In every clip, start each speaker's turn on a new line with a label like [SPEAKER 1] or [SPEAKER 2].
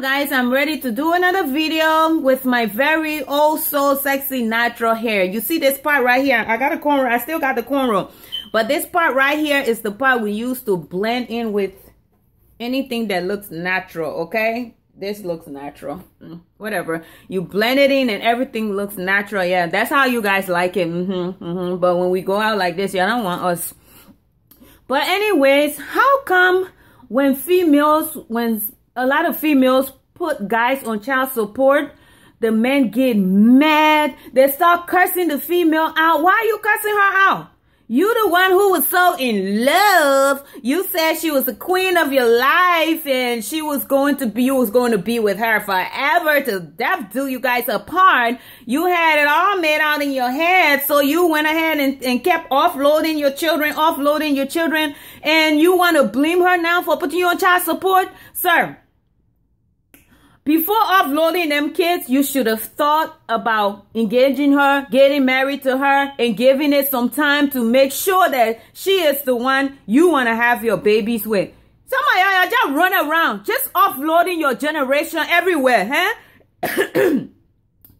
[SPEAKER 1] Guys, I'm ready to do another video with my very old so sexy natural hair. You see this part right here? I got a cornrow. I still got the cornrow. But this part right here is the part we use to blend in with anything that looks natural, okay? This looks natural. Mm, whatever. You blend it in and everything looks natural. Yeah, that's how you guys like it. Mm -hmm, mm -hmm. But when we go out like this, y'all don't want us. But anyways, how come when females, when a lot of females put guys on child support, the men get mad. They start cursing the female out. Why are you cursing her out? You the one who was so in love. You said she was the queen of your life and she was going to be, you was going to be with her forever to death do you guys apart. You had it all made out in your head. So you went ahead and, and kept offloading your children, offloading your children. And you want to blame her now for putting you on child support? Sir, before offloading them kids, you should have thought about engaging her, getting married to her, and giving it some time to make sure that she is the one you want to have your babies with. Some of y'all just run around, just offloading your generation everywhere, huh?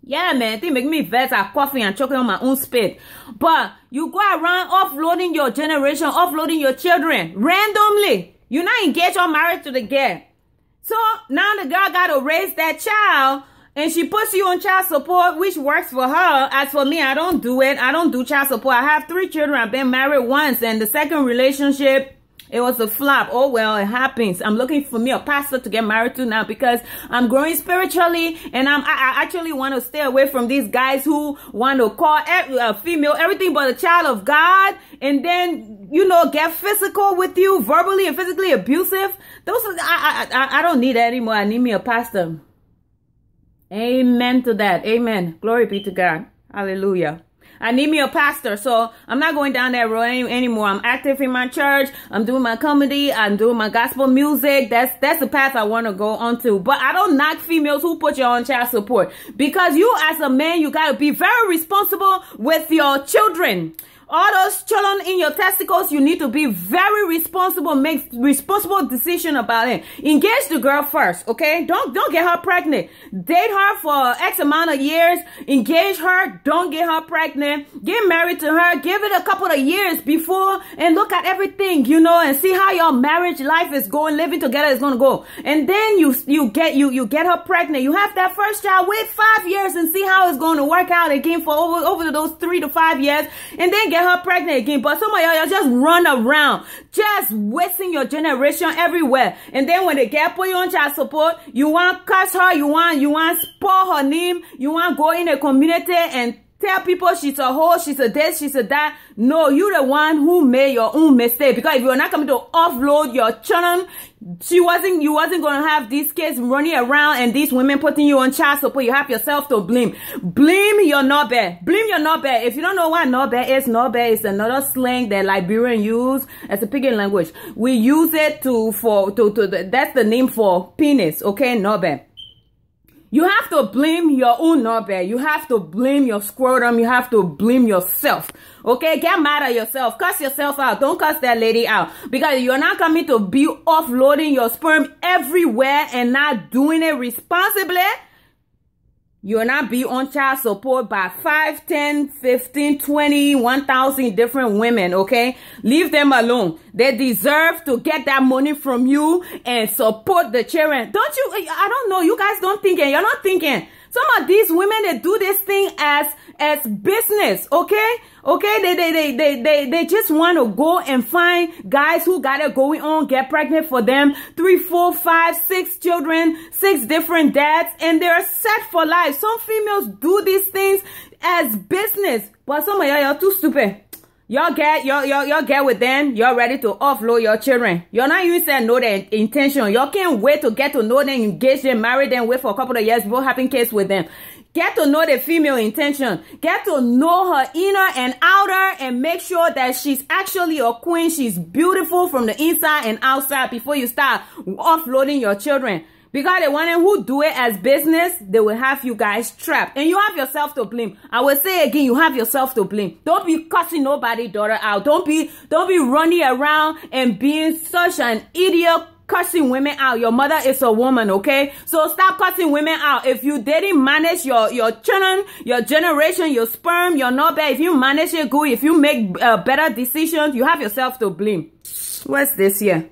[SPEAKER 1] yeah, man, they make me vex. I coughing and choking on my own spit. But you go around offloading your generation, offloading your children randomly. You're not engaged or married to the girl. So now the girl got to raise that child and she puts you on child support, which works for her. As for me, I don't do it. I don't do child support. I have three children. I've been married once and the second relationship, it was a flop. Oh, well, it happens. I'm looking for me a pastor to get married to now because I'm growing spiritually and I'm, I, I actually want to stay away from these guys who want to call a female everything but a child of God and then, you know, get physical with you, verbally and physically abusive. Those, are, I, I, I don't need that anymore. I need me a pastor. Amen to that. Amen. Glory be to God. Hallelujah. I need me a pastor. So I'm not going down that road any, anymore. I'm active in my church. I'm doing my comedy. I'm doing my gospel music. That's, that's the path I want to go on to. But I don't knock females who put you on child support because you as a man, you got to be very responsible with your children all those children in your testicles, you need to be very responsible, make responsible decision about it. Engage the girl first, okay? Don't don't get her pregnant. Date her for X amount of years. Engage her. Don't get her pregnant. Get married to her. Give it a couple of years before and look at everything, you know, and see how your marriage life is going, living together is gonna go. And then you you get you you get her pregnant. You have that first child. Wait five years and see how it's going to work out again for over over those three to five years, and then get get her pregnant again. But some of y'all, y'all just run around, just wasting your generation everywhere. And then when they get put on child support, you want curse her, you want, you want spoil her name, you want go in a community and tell people she's a hoe, she's a this, she's a that. No, you're the one who made your own mistake. Because if you're not coming to offload your children, she wasn't, you wasn't going to have these kids running around and these women putting you on child support. You have yourself to blame. Blame your bad. Blame your bad. If you don't know what bad is, bad is another slang that Liberian use as a pidgin language. We use it to, for, to, to, that's the name for penis. Okay, bad. You have to blame your own knobbed. You have to blame your scrotum. You have to blame yourself. Okay, get mad at yourself. Cuss yourself out. Don't cuss that lady out. Because you're not coming to be offloading your sperm everywhere and not doing it responsibly. You'll not be on child support by 5, 10, 15, 20, 1,000 different women, okay? Leave them alone. They deserve to get that money from you and support the children. Don't you, I don't know, you guys don't think, you're not thinking. Some of these women, they do this thing as as business, okay? Okay, they they they they they, they just want to go and find guys who got it going on, get pregnant for them, three, four, five, six children, six different dads, and they're set for life. Some females do these things as business, but some of y'all y'all too stupid. Y'all get y'all y'all get with them. Y'all ready to offload your children. You're not even saying intention. Y'all can't wait to get to know them, engage them, marry them, wait for a couple of years before having kids with them. Get to know the female intention. Get to know her inner and outer and make sure that she's actually a queen. She's beautiful from the inside and outside before you start offloading your children. Because the one who do it as business, they will have you guys trapped. And you have yourself to blame. I will say again, you have yourself to blame. Don't be cussing nobody daughter out. Don't be, don't be running around and being such an idiot cursing women out. Your mother is a woman, okay? So stop cussing women out. If you didn't manage your, your children, your generation, your sperm, you're not bad. If you manage it good, if you make uh, better decisions, you have yourself to blame. What's this here?